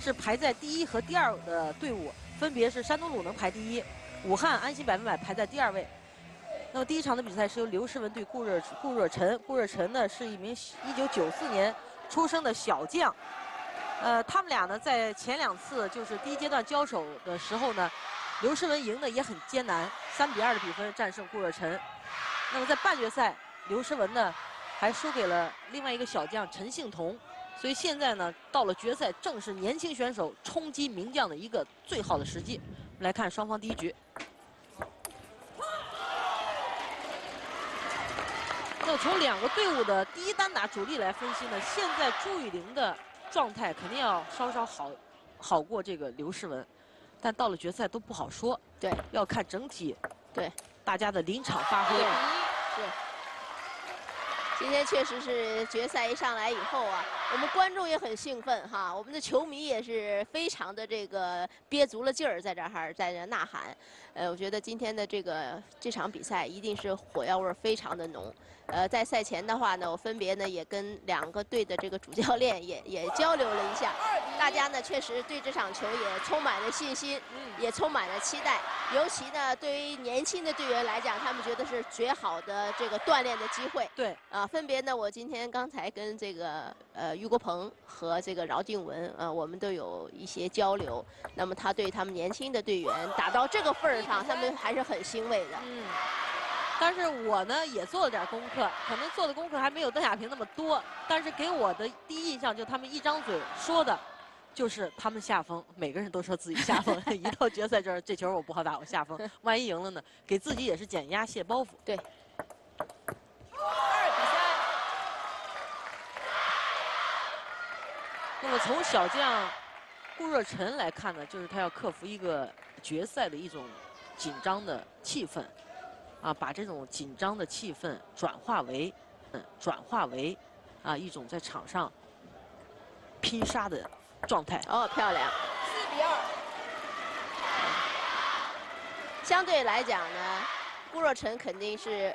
是排在第一和第二的队伍，分别是山东鲁能排第一，武汉安心百分百排在第二位。那么第一场的比赛是由刘诗雯对顾若顾若晨，顾若晨呢是一名1994年出生的小将。呃，他们俩呢在前两次就是第一阶段交手的时候呢，刘诗雯赢的也很艰难，三比二的比分战胜顾若晨。那么在半决赛，刘诗雯呢还输给了另外一个小将陈幸同。所以现在呢，到了决赛，正是年轻选手冲击名将的一个最好的时机。我们来看双方第一局。那从两个队伍的第一单打主力来分析呢，现在朱雨玲的状态肯定要稍稍好，好过这个刘诗雯，但到了决赛都不好说。对，要看整体，对大家的临场发挥。是。今天确实是决赛一上来以后啊，我们观众也很兴奋哈，我们的球迷也是非常的这个憋足了劲儿在这儿在这呐喊。呃，我觉得今天的这个这场比赛一定是火药味儿非常的浓。呃，在赛前的话呢，我分别呢也跟两个队的这个主教练也也交流了一下，大家呢确实对这场球也充满了信心，也充满了期待。尤其呢，对于年轻的队员来讲，他们觉得是绝好的这个锻炼的机会。对，啊，分别呢，我今天刚才跟这个呃于国鹏和这个饶静文，啊，我们都有一些交流。那么他对他们年轻的队员打到这个份儿上，他们还是很欣慰的。嗯。但是我呢也做了点功课，可能做的功课还没有邓亚萍那么多。但是给我的第一印象，就他们一张嘴说的，就是他们下风，每个人都说自己下风。一到决赛这儿，这球我不好打，我下风。万一赢了呢？给自己也是减压卸包袱。对。二比三。那么从小将顾若晨来看呢，就是他要克服一个决赛的一种紧张的气氛。啊，把这种紧张的气氛转化为，嗯，转化为，啊，一种在场上拼杀的状态。哦，漂亮！四比二。相对来讲呢，顾若晨肯定是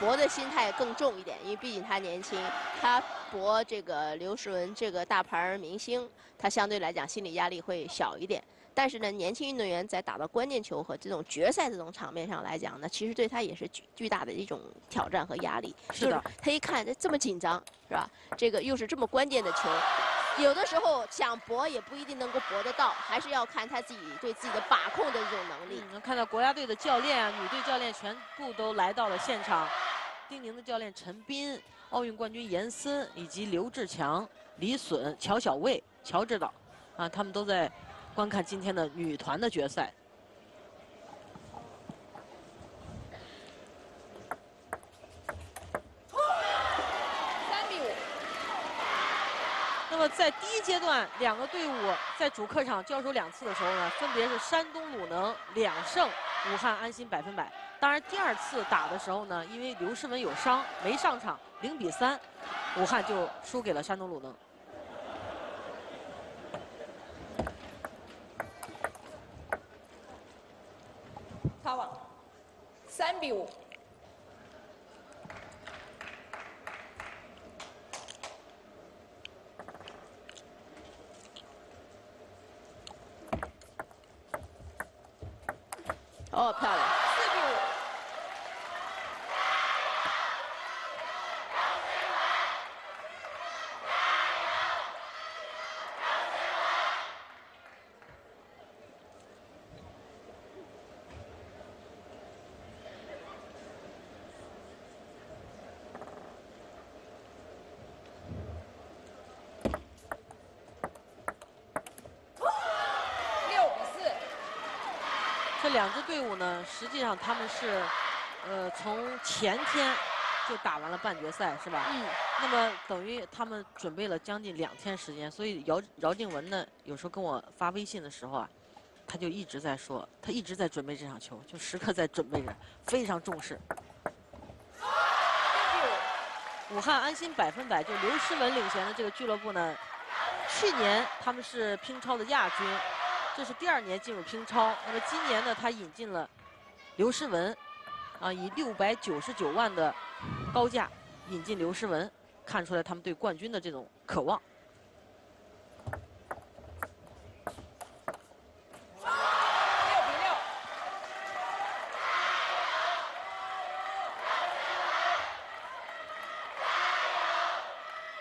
搏的心态更重一点，因为毕竟他年轻，他搏这个刘诗雯这个大牌明星，他相对来讲心理压力会小一点。但是呢，年轻运动员在打到关键球和这种决赛这种场面上来讲呢，其实对他也是巨巨大的一种挑战和压力。是的，他一看这这么紧张，是吧？这个又是这么关键的球，有的时候想搏也不一定能够搏得到，还是要看他自己对自己的把控的一种能力。能看到国家队的教练啊，女队教练全部都来到了现场。丁宁的教练陈斌、奥运冠军严森以及刘志强、李隼、乔小卫、乔指导，啊，他们都在。观看今天的女团的决赛。三比五。那在第一阶段，两个队伍在主客场交手两次的时候呢，分别是山东鲁能两胜武汉安心百分百。当然，第二次打的时候呢，因为刘诗雯有伤没上场，零比三，武汉就输给了山东鲁能。擦网，三比五。哦，漂亮。两支队伍呢，实际上他们是，呃，从前天就打完了半决赛，是吧？嗯。那么等于他们准备了将近两天时间，所以姚姚静文呢，有时候跟我发微信的时候啊，他就一直在说，他一直在准备这场球，就时刻在准备着，非常重视。武汉安心百分百，就刘诗雯领衔的这个俱乐部呢，去年他们是乒超的亚军。这是第二年进入乒超那么今年呢他引进了刘诗雯啊以六百九十九万的高价引进刘诗雯看出来他们对冠军的这种渴望。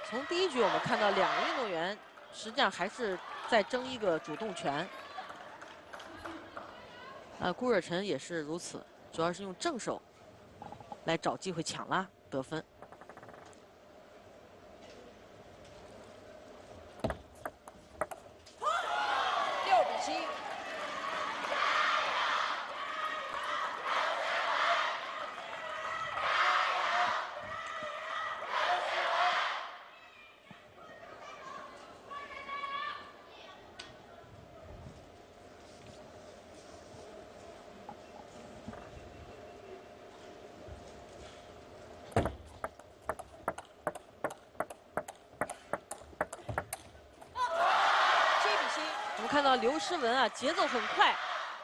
从第一局我们看到两个运动员实际上还是在争一个主动权呃，顾若晨也是如此，主要是用正手来找机会抢拉得分。六比七。七比七。我们看到刘诗雯啊，节奏很快，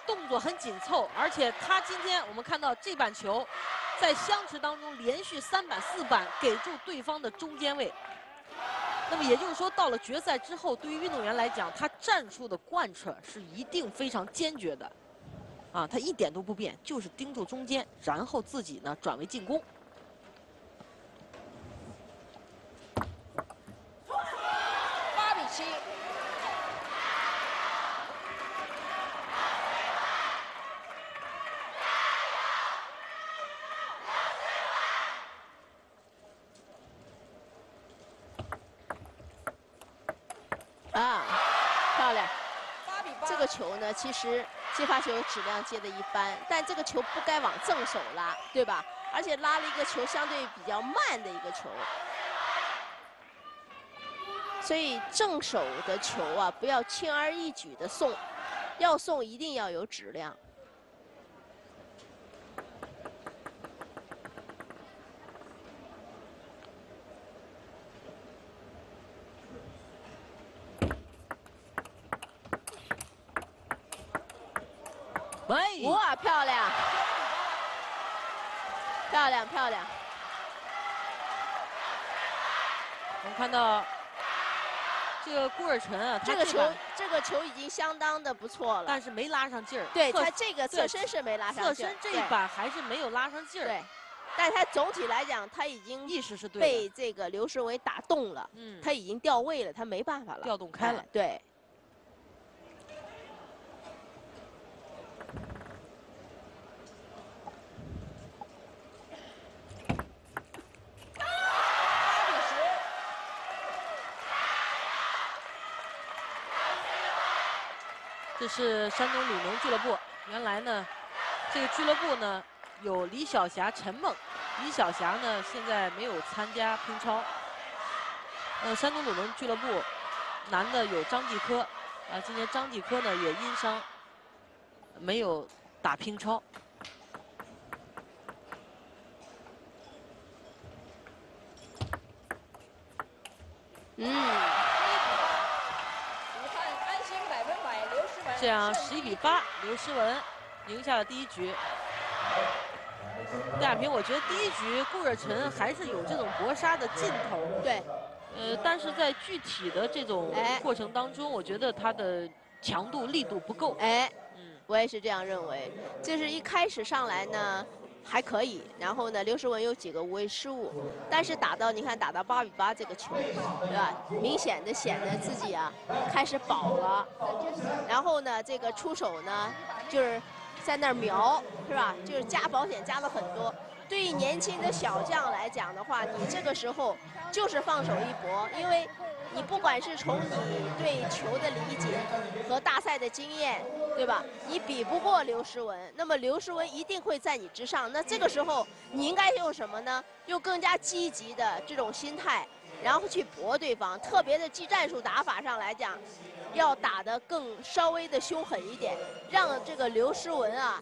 动作很紧凑，而且她今天我们看到这板球，在相持当中连续三板四板给住对方的中间位。那么也就是说，到了决赛之后，对于运动员来讲，他战术的贯彻是一定非常坚决的，啊，他一点都不变，就是盯住中间，然后自己呢转为进攻。八比七。啊，漂亮！八比八。这个球呢，其实接发球质量接的一般，但这个球不该往正手拉，对吧？而且拉了一个球相对比较慢的一个球，所以正手的球啊，不要轻而易举的送，要送一定要有质量。喂，哇，漂亮！漂亮漂亮！我们看到这个顾尔辰啊，他这个球，这个球已经相当的不错了。但是没拉上劲儿。对他这个侧身是没拉上侧劲儿身这一对板还是没有拉上劲儿。对，但他总体来讲，他已经意识是对被。这个刘诗雯打动了，嗯，他已经掉位了，他没办法了，调动开了哎。对，是山东鲁能俱乐部。原来呢，这个俱乐部呢有李晓霞、陈梦。李晓霞呢现在没有参加乒超。呃，山东鲁能俱乐部男的有张继科，啊，今年张继科呢也因伤没有打乒超。嗯，武汉安心百分百刘诗雯这样十一比八，刘诗雯赢下了第一局。邓亚萍，我觉得第一局顾若晨还是有这种搏杀的劲头，对，呃，但是在具体的这种哎过程当中，我觉得他的强度力度不够。哎，嗯，我也是这样认为。就是一开始上来呢还可以，然后呢刘诗雯有几个无谓失误，但是打到你看打到八比八这个球，对吧？明显的显得自己啊开始饱了，然后呢这个出手呢就是在那儿瞄，是吧？就是加保险加了很多。对于年轻的小将来讲的话，你这个时候就是放手一搏，因为你不管是从你对球的理解和大赛的经验，对吧？你比不过刘诗雯，那么刘诗雯一定会在你之上。那这个时候你应该用什么呢？用更加积极的这种心态，然后去搏对方。特别的技战术打法上来讲，要打得更稍微的凶狠一点，让这个刘诗雯啊，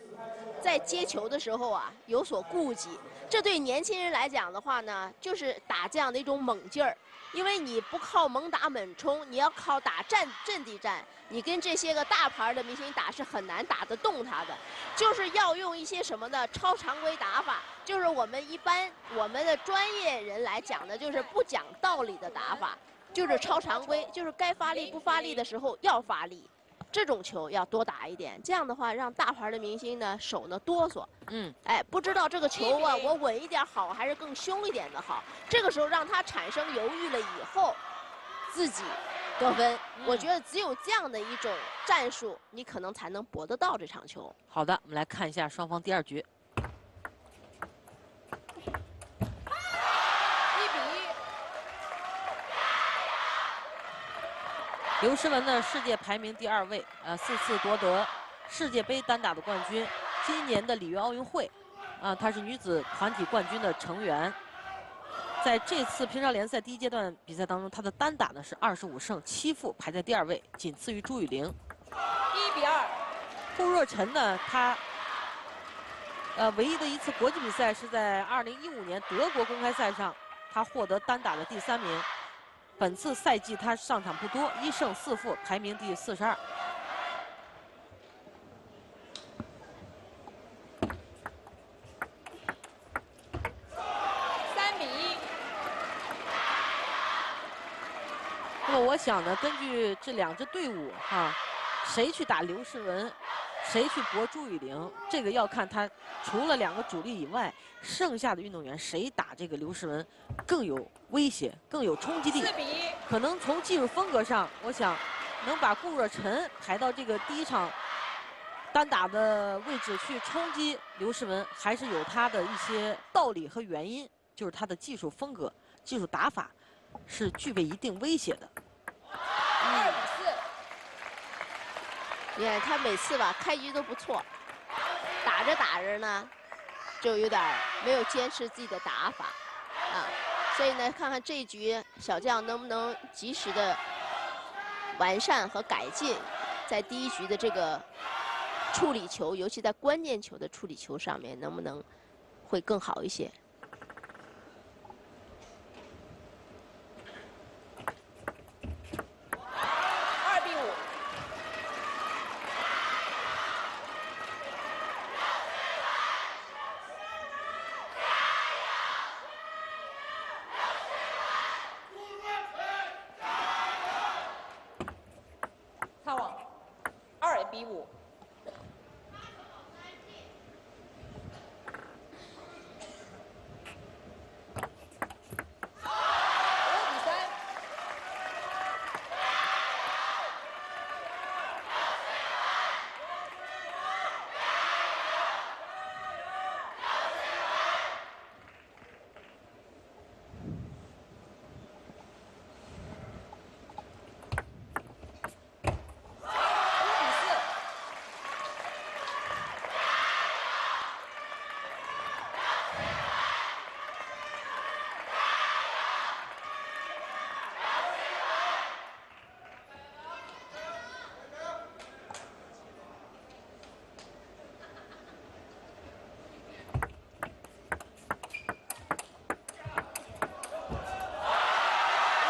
在接球的时候啊有所顾忌。这对年轻人来讲的话呢，就是打这样的一种猛劲儿。因为你不靠猛打猛冲，你要靠打战阵地战。你跟这些个大牌的明星打是很难打得动他的，就是要用一些什么呢？超常规打法，就是我们一般我们的专业人来讲的，就是不讲道理的打法，就是超常规，就是该发力不发力的时候要发力。这种球要多打一点，这样的话让大牌的明星呢手呢哆嗦，嗯，哎，不知道这个球啊，我稳一点好还是更凶一点的好。这个时候让他产生犹豫了以后，自己得分。我觉得只有这样的一种战术，你可能才能搏得到这场球。好的，我们来看一下双方第二局。一比一。刘诗雯呢，世界排名第二位，呃，四次夺得世界杯单打的冠军。今年的里约奥运会，啊，她是女子团体冠军的成员。在这次乒超联赛第一阶段比赛当中，她的单打呢是二十五胜七负，排在第二位，仅次于朱雨玲。一比二。顾若晨呢，她呃唯一的一次国际比赛是在二零一五年德国公开赛上，她获得单打的第三名。本次赛季他上场不多，一胜四负，排名第四十二。三比一。那么我想呢，根据这两支队伍哈、谁去打刘诗雯，谁去搏朱雨玲，这个要看他除了两个主力以外，剩下的运动员谁打这个刘诗雯更有威胁，更有冲击力。四比一。可能从技术风格上，我想能把顾若晨排到这个第一场单打的位置去冲击刘诗雯，还是有他的一些道理和原因，就是他的技术风格、技术打法是具备一定威胁的。你看他每次吧开局都不错，打着打着呢，就有点没有坚持自己的打法，啊，所以呢，看看这一局小将能不能及时的完善和改进，在第一局的这个处理球，尤其在关键球的处理球上面，能不能会更好一些？二比五。擦网。二比五。五比三。五比四。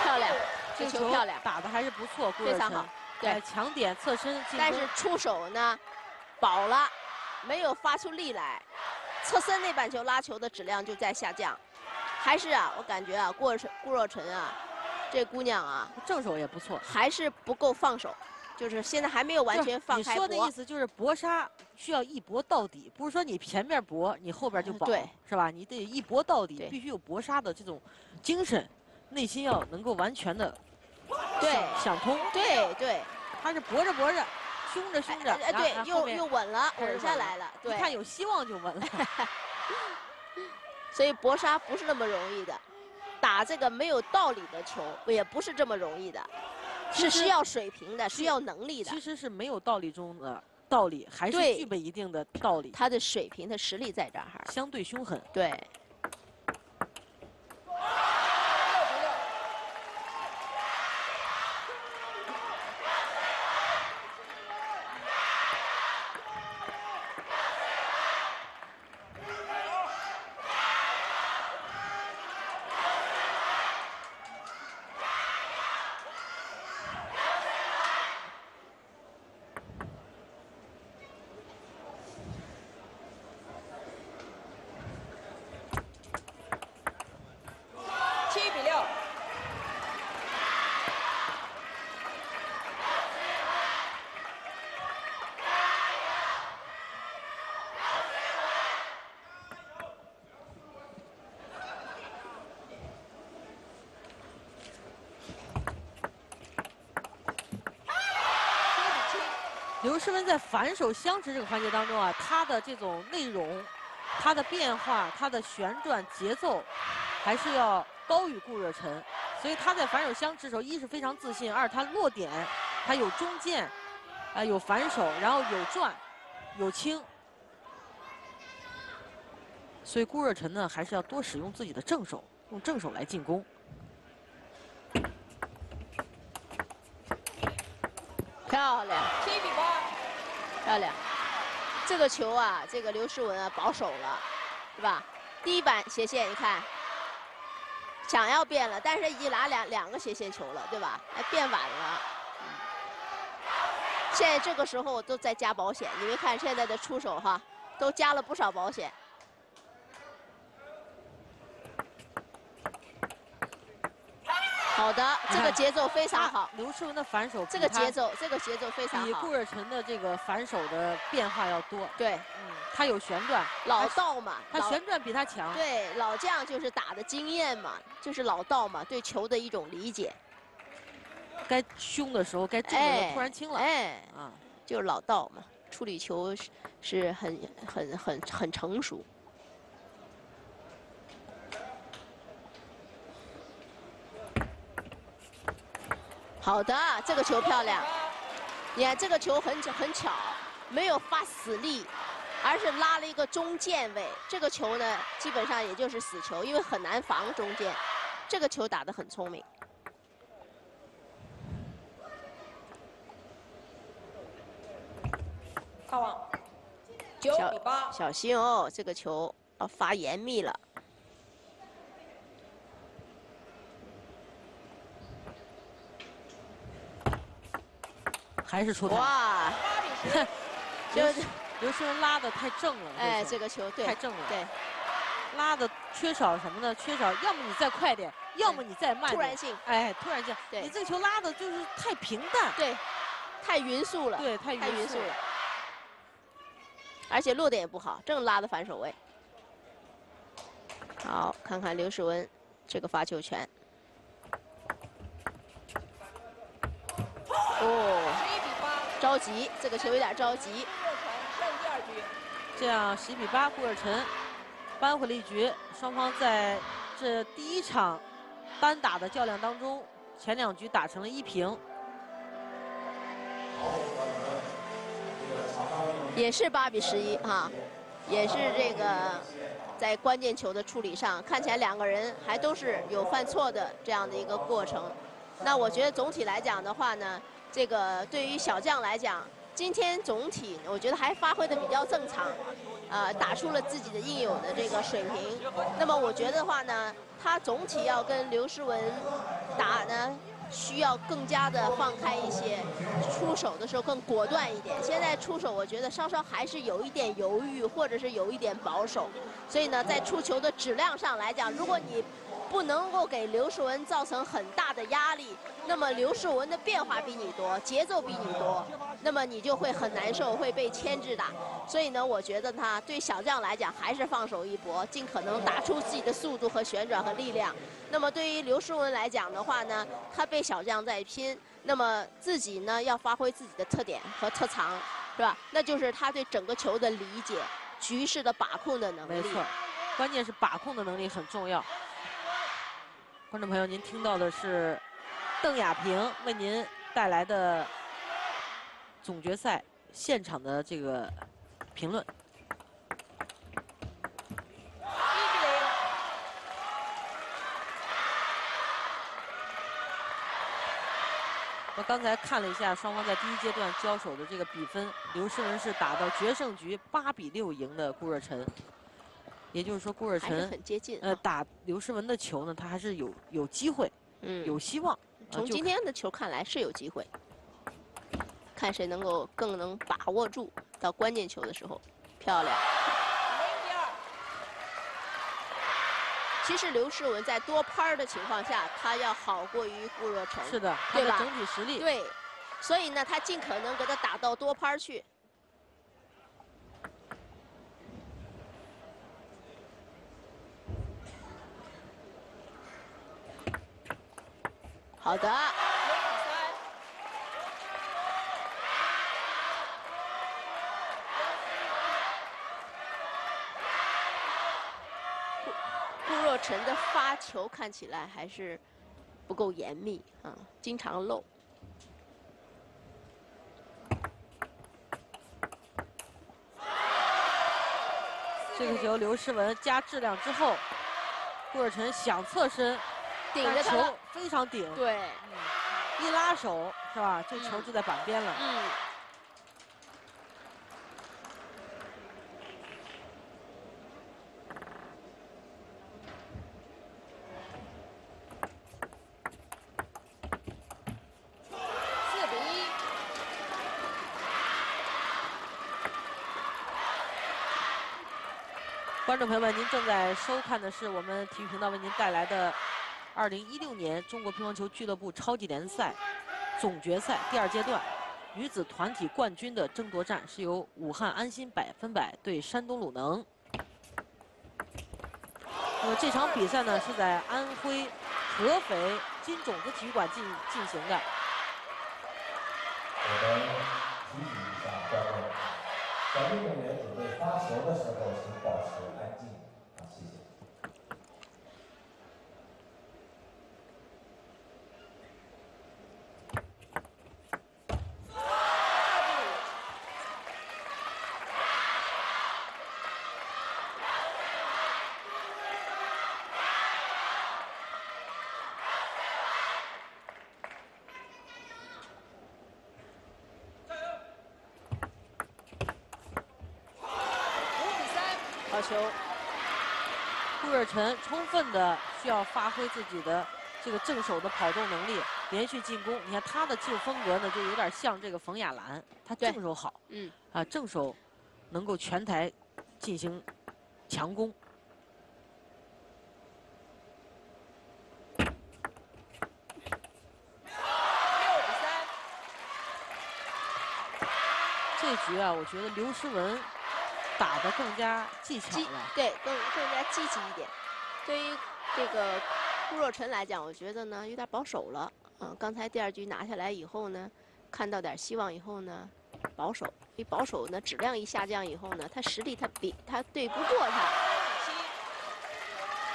漂亮，这这球漂亮，打的还是不错，非常好。对哎强点侧身进，但是出手呢，保了，没有发出力来，侧身那板球拉球的质量就在下降。还是啊，我感觉啊，顾若晨顾若晨啊，这姑娘啊，正手也不错。还是不够放手，就是现在还没有完全放开你说的意。思就是搏杀需要一搏到底，不是说你前面搏，你后边就保，对是吧？你得一搏到底，必须有搏杀的这种精神，内心要能够完全的对想通。对对，他是搏着搏着，凶着凶着，哎对又又稳了，稳下来了。一对，看有希望就稳了。所以搏杀不是那么容易的，打这个没有道理的球也不是这么容易的，是需要水平的，需要能力的其。实是没有道理中的道理，还是具备一定的道理，他的水平的实力在这儿。相对凶狠。对，在反手相持这个环节当中啊，他的这种内容、他的变化、他的旋转节奏，还是要高于顾若晨。所以他在反手相持的时候，一是非常自信，二他落点，他有中剑，啊有反手，然后有转，有轻。所以顾若晨呢，还是要多使用自己的正手，用正手来进攻。漂亮，七比八，漂亮。这个球啊，这个刘诗雯啊保守了，是吧？第一板斜线，你看，想要变了，但是已经拿两两个斜线球了，对吧？还变晚了。现在这个时候都在加保险，你没看现在的出手哈，都加了不少保险。好的，这个节奏非常好。刘诗雯的反手，这个节奏，这个节奏非常好。比顾尔辰的这个反手的变化要多。对，嗯，他有旋转，老道嘛，他旋转比他强。对，老将就是打的经验嘛，就是老道嘛，对球的一种理解。该凶的时候，该重的时候突然轻了。哎，啊，就是老道嘛，处理球是是很很很很成熟。好的，这个球漂亮。你看这个球很很巧，没有发死力，而是拉了一个中间位。这个球呢，基本上也就是死球，因为很难防中间。这个球打得很聪明。擦网，九比八。小心哦，这个球要发严密了。还是出头。哇！刘刘诗雯拉的太正了。哎，这个球对，太正了。对，拉的缺少什么呢？缺少要么你再快点，要么你再慢。突然性。哎，突然性。对。你这个球拉的就是太平淡。对，太匀速了。对，太匀速了。而且落点也不好，正拉的反手位。好，看看刘诗雯这个发球权。哦，着急，这个球有点着急。这样十一比八，顾尔辰扳回了一局。双方在这第一场单打的较量当中，前两局打成了一平。也是八比十一哈，也是这个在关键球的处理上，看起来两个人还都是有犯错的这样的一个过程。那我觉得总体来讲的话呢。这个对于小将来讲，今天总体我觉得还发挥的比较正常，呃，打出了自己的应有的这个水平。那么我觉得的话呢，他总体要跟刘诗雯打呢，需要更加的放开一些，出手的时候更果断一点。现在出手我觉得稍稍还是有一点犹豫，或者是有一点保守。所以呢，在出球的质量上来讲，如果你不能够给刘诗雯造成很大的压力，那么刘诗雯的变化比你多，节奏比你多，那么你就会很难受，会被牵制的。所以呢，我觉得他对小将来讲还是放手一搏，尽可能打出自己的速度和旋转和力量。那么对于刘诗雯来讲的话呢，他被小将在拼，那么自己呢要发挥自己的特点和特长，是吧？那就是他对整个球的理解、局势的把控的能力。没错，关键是把控的能力很重要。观众朋友，您听到的是邓亚萍为您带来的总决赛现场的这个评论。我刚才看了一下双方在第一阶段交手的这个比分，刘诗雯是打到决胜局八比六赢的顾热晨。也就是说，顾热晨很接近。呃，打刘诗雯的球呢，他还是有有机会，嗯，有希望。从今天的球看来是有机会，看谁能够更能把握住到关键球的时候，漂亮。其实刘诗雯在多拍的情况下，她要好过于顾若晨。是的，对吧？整体实力。对，所以呢，她尽可能给他打到多拍去。好的。顾若晨的发球看起来还是不够严密啊经常漏。这个球刘诗雯加质量之后顾若晨想侧身顶着球非常顶，对，一拉手是吧？这球就在板边了。嗯。观众朋友们，您正在收看的是我们体育频道为您带来的2016年中国乒乓球俱乐部超级联赛总决赛第二阶段女子团体冠军的争夺战，是由武汉安心百分百对山东鲁能。那么这场比赛呢，是在安徽合肥金种子体育馆进进行的。我们提醒一下观众，在运动员准备发球的时候，请保持安静。好，谢谢。好球！顾若晨充分的需要发挥自己的这个正手的跑动能力，连续进攻。你看他的技术风格呢，就有点像这个冯亚兰，他正手好，嗯，啊，正手能够全台进行强攻。这局啊，我觉得刘诗雯。打得更加技巧了，对，更更加积极一点。对于这个顾若晨来讲，我觉得呢有点保守了。嗯，刚才第二局拿下来以后呢，看到点希望以后呢，保守。一保守呢，质量一下降以后呢，他实力他比他对不过他。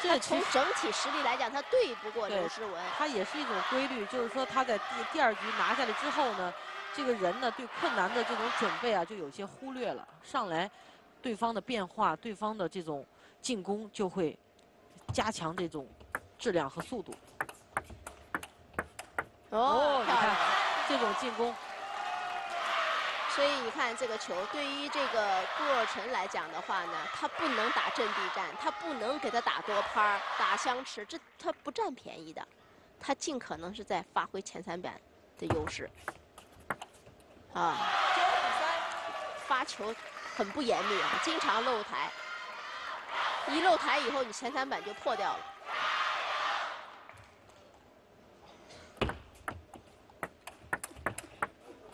这从整体实力来讲，他对不过刘诗雯。他也是一种规律，就是说他在第第二局拿下来之后呢，这个人呢对困难的这种准备啊，就有些忽略了，上来。对方的变化，对方的这种进攻就会加强这种质量和速度。哦，你看这种进攻。所以你看这个球，对于这个顾若晨来讲的话呢，他不能打阵地战，他不能给他打多拍打相持，这他不占便宜的，他尽可能是在发挥前三板的优势。啊，发球。很不严密啊，经常漏台。一漏台以后，你前三板就破掉了。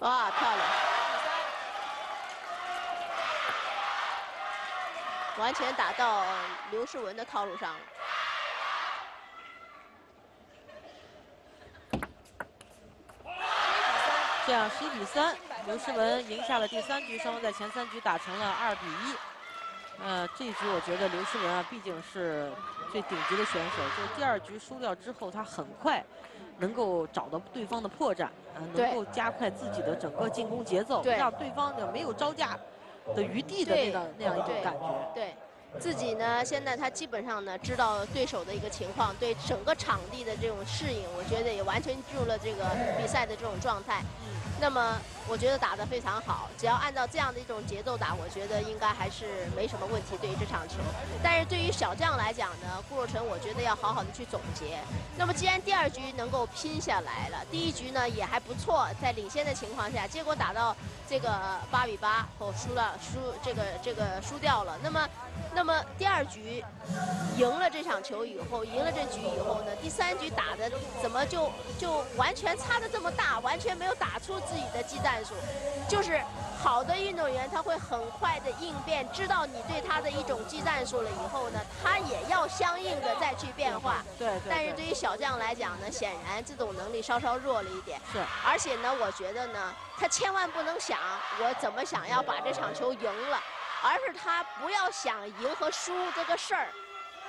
哇，漂亮！完全打到刘诗雯的套路上了。这样十一比三。刘诗雯赢下了第三局，双方在前三局打成了二比一。呃，这一局我觉得刘诗雯啊，毕竟是最顶级的选手。就第二局输掉之后，她很快能够找到对方的破绽，啊，能够加快自己的整个进攻节奏，让对方就没有招架的余地的那样那样一种感觉。对，自己呢，现在他基本上呢知道对手的一个情况，对整个场地的这种适应，我觉得也完全进入了这个比赛的这种状态。那么我觉得打得非常好，只要按照这样的一种节奏打，我觉得应该还是没什么问题。对于这场球，但是对于小将来讲呢，顾若晨我觉得要好好的去总结。那么既然第二局能够拼下来了，第一局呢也还不错，在领先的情况下，结果打到这个八比八后输了，输这个这个输掉了。那么。那么第二局赢了这场球以后，赢了这局以后呢，第三局打的怎么就就完全差的这么大，完全没有打出自己的技战术？就是好的运动员他会很快的应变，知道你对他的一种技战术了以后呢，他也要相应的再去变化。对对。但是对于小将来讲呢，显然这种能力稍稍弱了一点。是。而且呢，我觉得呢，他千万不能想我怎么想要把这场球赢了。而是他不要想赢和输这个事儿，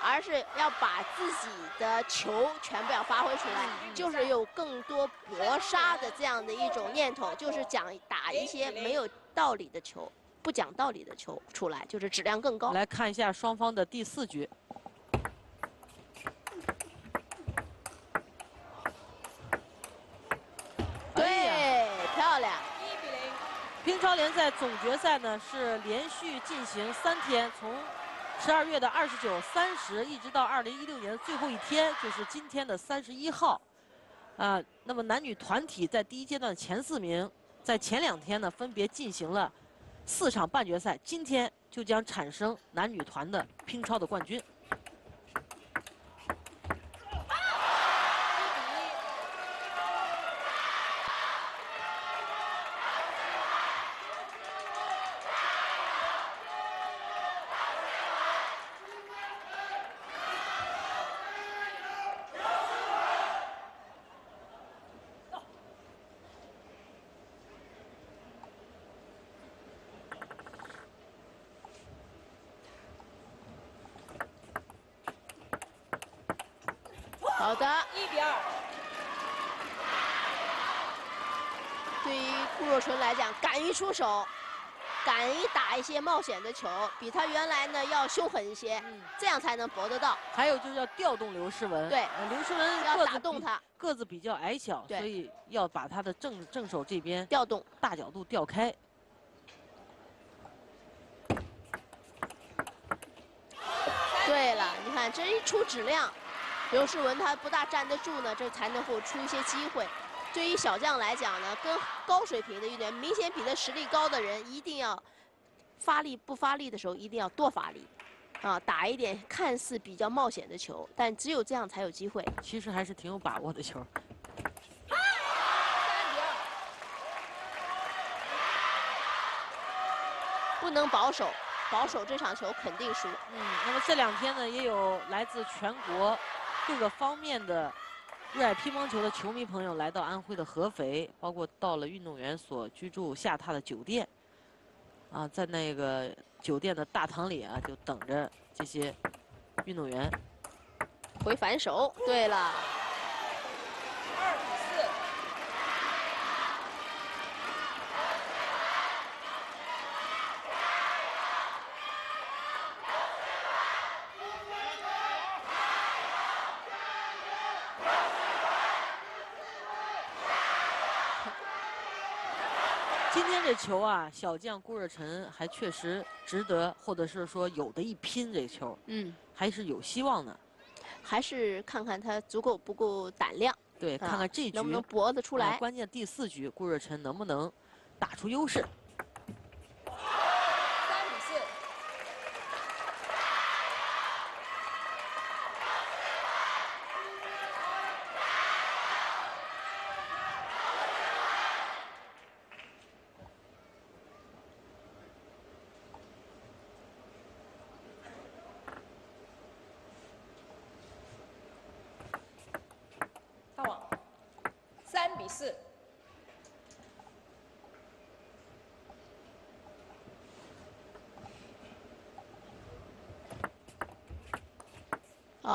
而是要把自己的球全部要发挥出来，就是有更多搏杀的这样的一种念头，就是讲打一些没有道理的球，不讲道理的球出来，就是质量更高。来看一下双方的第四局。对，漂亮。一比零。乒超联赛总决赛呢是连续进行三天，从十二月的二十九、三十，一直到二零一六年的最后一天，就是今天的三十一号。啊，那么男女团体在第一阶段前四名，在前两天呢分别进行了四场半决赛，今天就将产生男女团的乒超的冠军。好的，一比二。对于顾若纯出手，敢于打一些冒险的球，比他原来呢要凶狠一些，嗯这样才能搏得到。还有就是要调动刘诗雯，对呃刘诗雯要打动他，个子比较矮小，对所以要把他的正正手这边调动。大角度调开。对了，你看这一出质量，刘诗雯她不大站得住呢，这才能够出一些机会。对于小将来讲呢，跟高水平的运动员，明显比他实力高的人，一定要发力不发力的时候一定要多发力，啊，打一点看似比较冒险的球，但只有这样才有机会。其实还是挺有把握的球。不能保守，保守这场球肯定输。嗯，那么这两天呢，也有来自全国各个方面的热爱乒乓球的球迷朋友来到安徽的合肥，包括到了运动员所居住下榻的酒店，啊，在那个酒店的大堂里啊，就等着这些运动员。回反手，对了，今天这球啊，小将顾热晨还确实值得，或者是说有的一拼，这球嗯，还是有希望的。还是看看他足够不够胆量，对，啊看看这局能不能搏得出来。啊关键第四局，顾热晨能不能打出优势？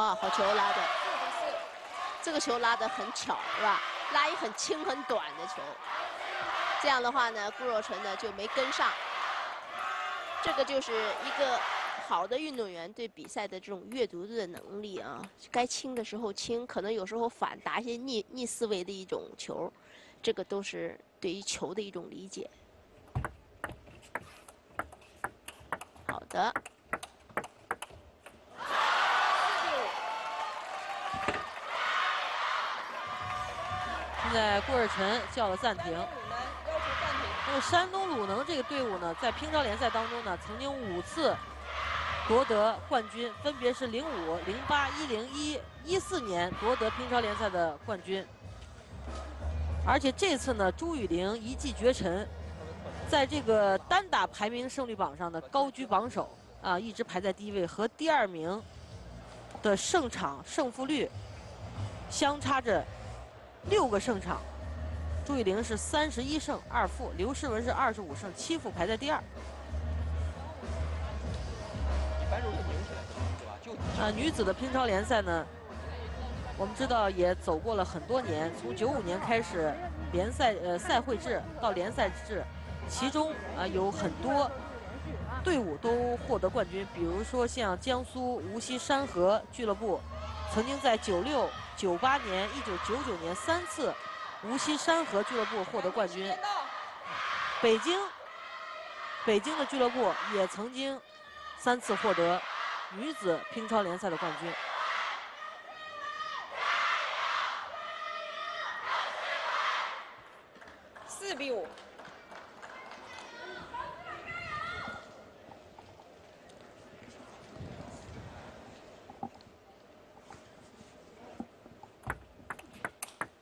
啊，好球拉的。这个球拉得很巧，是吧？拉一很轻很短的球，这样的话呢，顾若纯呢就没跟上。这个就是一个好的运动员对比赛的这种阅读的能力啊，该轻的时候轻，可能有时候反打一些逆逆思维的一种球，这个都是对于球的一种理解。好的，在顾热晨叫了暂停。山东鲁能要求暂停。那么山东鲁能这个队伍呢，在乒超联赛当中呢，曾经五次夺得冠军，分别是零五、零八、一零一、一四年夺得乒超联赛的冠军。而且这次呢，朱雨玲一骑绝尘，在这个单打排名胜率榜上呢高居榜首啊，一直排在第一位，和第二名的胜场胜负率相差着六个胜场。朱雨玲是三十一胜二负，刘诗雯是二十五胜七负，排在第二。一般都是拧起来的，对吧？就啊，女子的乒超联赛呢，我们知道也走过了很多年，从九五年开始联赛呃赛会制到联赛制，其中啊有很多队伍都获得冠军，比如说像江苏无锡山河俱乐部，曾经在九六、九八年、一九九九年三次无锡山河俱乐部获得冠军。北京，北京的俱乐部也曾经三次获得女子乒超联赛的冠军。四比五。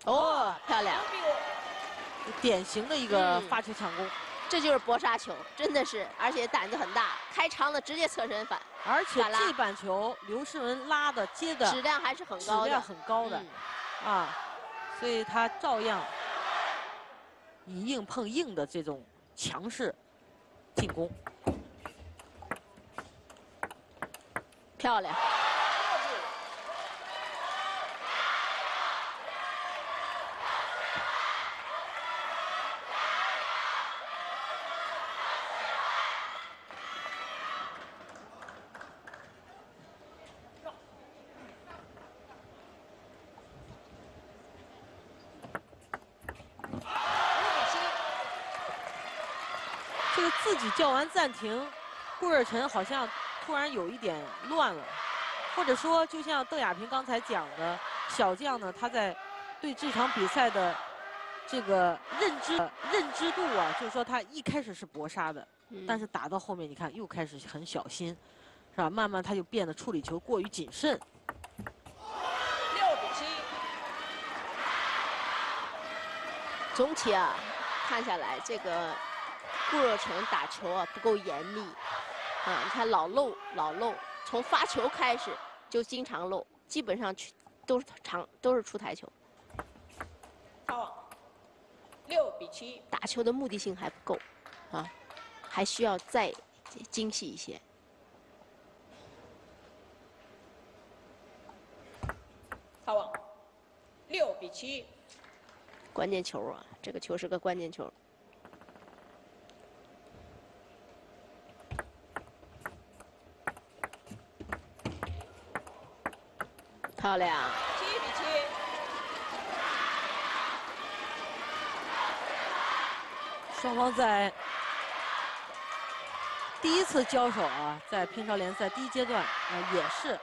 哦，漂亮！五比五。典型的一个嗯发球抢攻，这就是搏杀球，真的是，而且胆子很大，开长了直接侧身反，而且这板球刘诗雯拉的接的质量还是很高的，量很高的、嗯啊，所以她照样以硬碰硬的这种强势进攻。漂亮。自己叫完暂停，顾热晨好像突然有一点乱了，或者说就像邓亚萍刚才讲的，小将呢他在对这场比赛的这个认知认知度啊，就是说他一开始是搏杀的，嗯但是打到后面你看又开始很小心，是吧？慢慢他就变得处理球过于谨慎。六比七。总体啊，看下来这个顾若晨打球啊不够严密，啊，你看老漏老漏，从发球开始就经常漏，基本上去都是长都是出台球，擦网。六比七。打球的目的性还不够，啊，还需要再精细一些。擦网。六比七。关键球啊，这个球是个关键球。漂亮，七比七。双方在第一次交手啊，在乒超联赛第一阶段啊、也是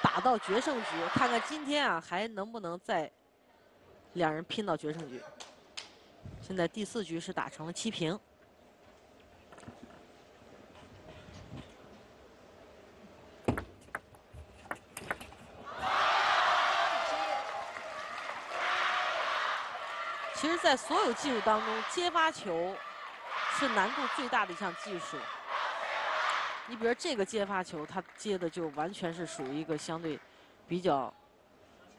打到决胜局，看看今天啊还能不能再两人拼到决胜局。现在第四局是打成了七平。在所有技术当中，接发球是难度最大的一项技术。你比如这个接发球，他接的就完全是属于一个相对比较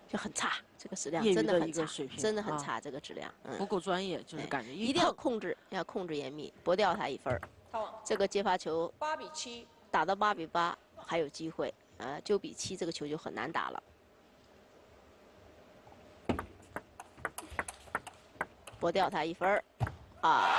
就很差，这个质量业余的真的很差一个水平啊真的很差，这个质量。不嗯，够专业，就是感觉一定要控制，要控制严密，搏掉他一分儿。这个接发球八比七。打到八比八还有机会，呃，九比七这个球就很难打了。搏掉他一分，啊，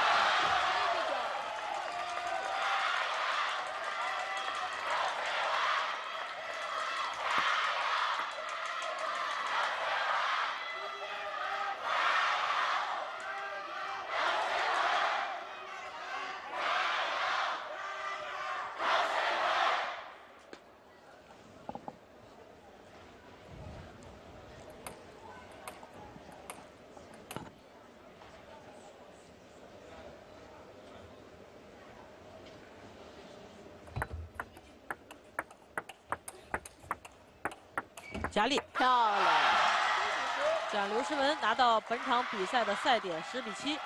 佳丽，漂亮！转刘诗雯拿到本场比赛的赛点十比七。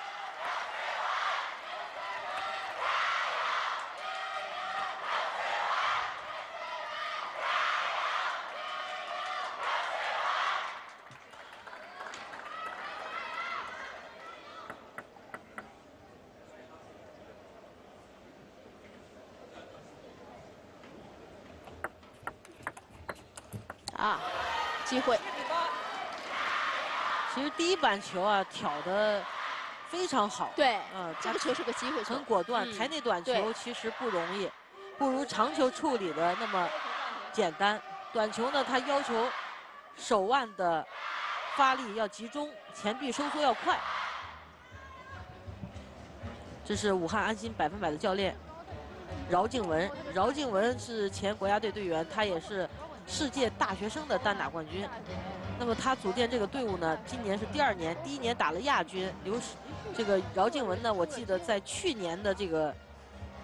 啊。机会。其实第一板球啊挑的非常好，对，嗯，这个球是个机会球很。果断，嗯台内短球其实不容易，不如长球处理的那么简单。短球呢，它要求手腕的发力要集中，前臂收缩要快。这是武汉安心百分百的教练饶静文，饶静文是前国家队队员，他也是世界大学生的单打冠军。那么他组建这个队伍呢，今年是第二年，第一年打了亚军。刘世这个饶静文呢，我记得在去年的这个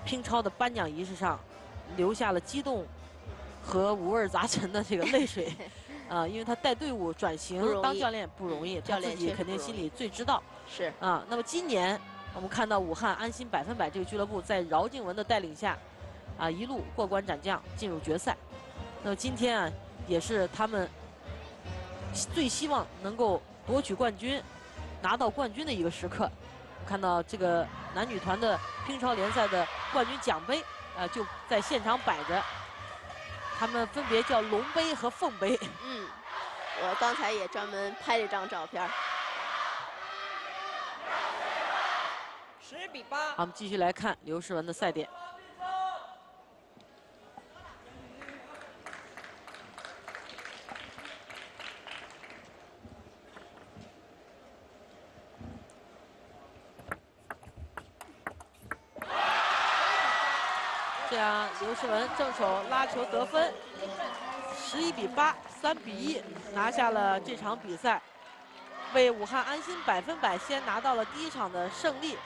乒超的颁奖仪式上，留下了激动和五味杂陈的这个泪水。啊，因为他带队伍转型当教练不容易，他教练自己肯定心里最知道。是，啊，那么今年我们看到武汉安心百分百这个俱乐部在饶静文的带领下，啊一路过关斩将进入决赛。那么今天啊，也是他们最希望能够夺取冠军、拿到冠军的一个时刻。看到这个男女团的乒超联赛的冠军奖杯啊，就在现场摆着。他们分别叫龙杯和凤杯。嗯，我刚才也专门拍了一张照片儿。十比八好，我。们继续来看刘诗雯的赛点。这样，刘诗雯正手拉球得分，十一比八，三比一拿下了这场比赛，为武汉安心百分百先拿到了第一场的胜利。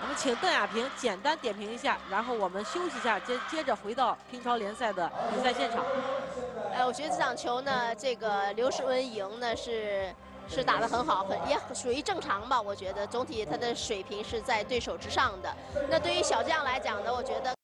我们请邓亚萍简单点评一下，然后我们休息一下，接接着回到乒超联赛的比赛现场。哎，我觉得这场球呢，这个刘诗雯赢呢是是打得很好，很也属于正常吧。我觉得总体她的水平是在对手之上的。那对于小将来讲呢，我觉得。